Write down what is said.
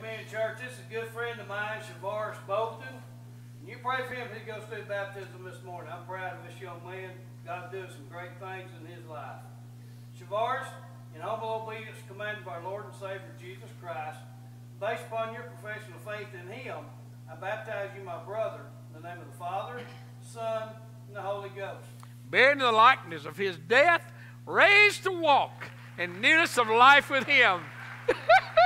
Amen, church. This is a good friend of mine, Shavaris Bolton. And you pray for him. He goes through baptism this morning. I'm proud of this young man. God doing some great things in his life. Shavaris, in humble obedience commanded by our Lord and Savior Jesus Christ, based upon your profession of faith in him, I baptize you, my brother, in the name of the Father, Son, and the Holy Ghost. Bearing the likeness of his death, raised to walk in newness of life with him.